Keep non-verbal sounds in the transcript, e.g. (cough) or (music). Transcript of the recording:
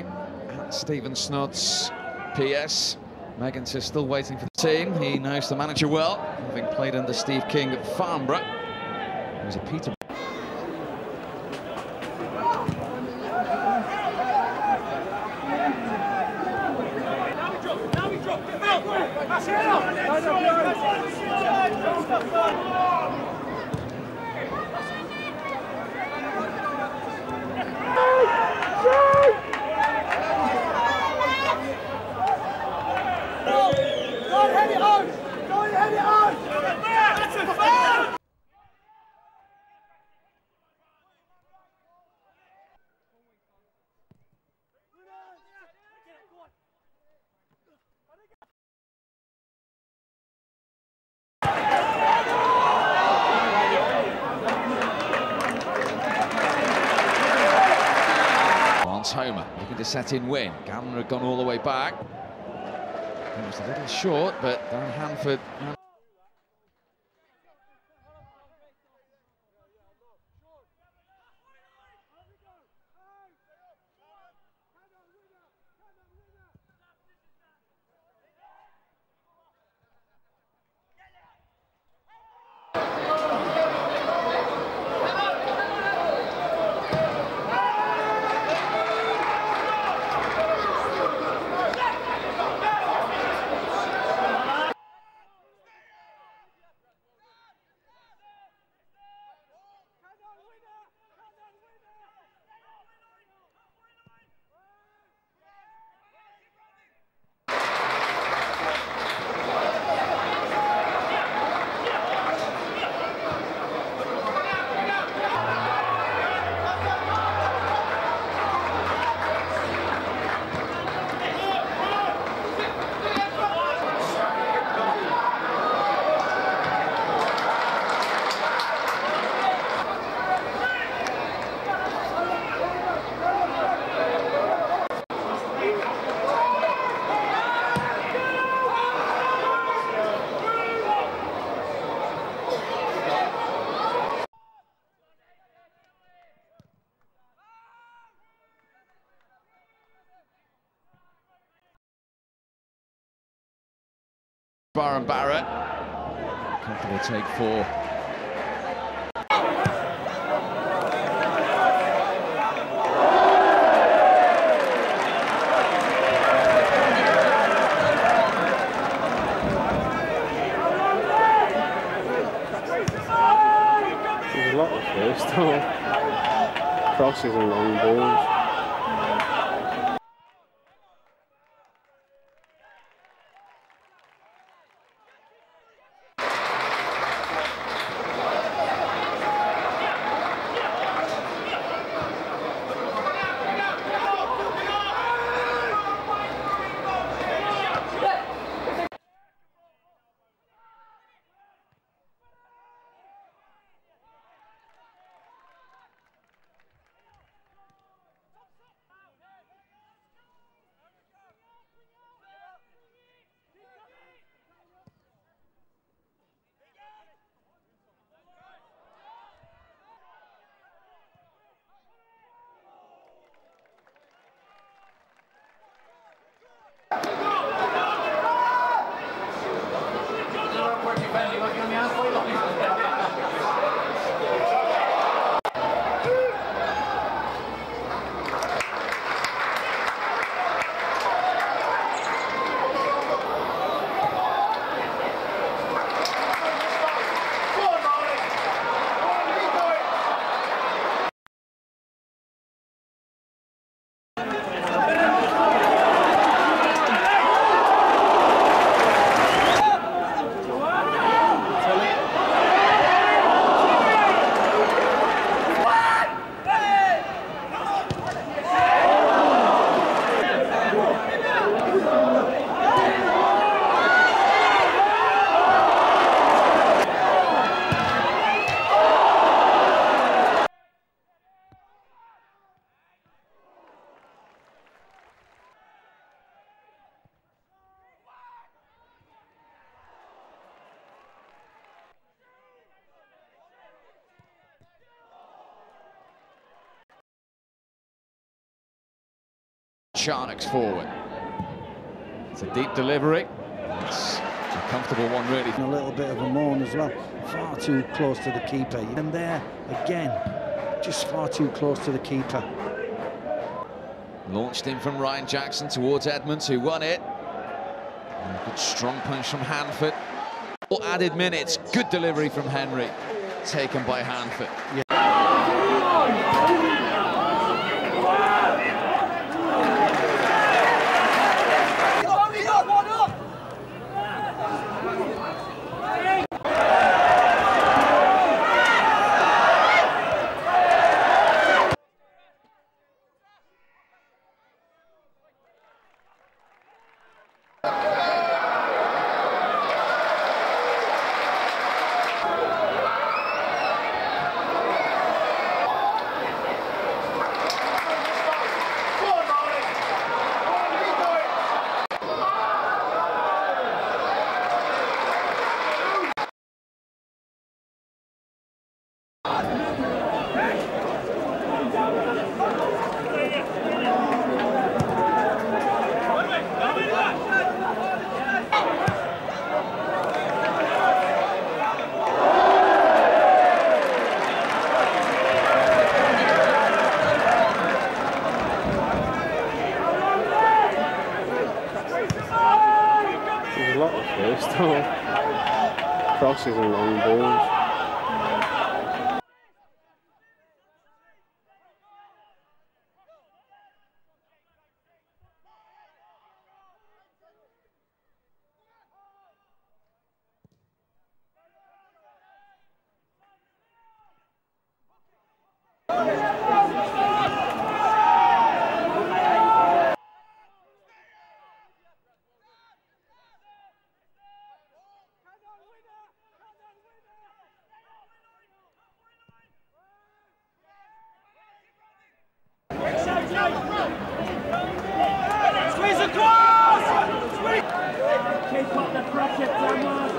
at uh, Stephen Snood's PS. Meggins is still waiting for the team. He knows the manager well, having played under Steve King at Farnborough. He was a Peter. Homer looking to set in win. Gallagher had gone all the way back. It was a little short, but Dan Hanford. Byron Barrett. Comfortable take four. There's a lot of first though. Crosses and long balls. Charnock's forward. It's a deep delivery. It's a comfortable one, really. A little bit of a moan as well. Far too close to the keeper. And there, again, just far too close to the keeper. Launched in from Ryan Jackson towards Edmonds, who won it. Good strong punch from Hanford. All added minutes. Good delivery from Henry. Taken by Hanford. Yeah. There's a lot of first (laughs) though. Crosses and long balls. Up the pressure, Thomas!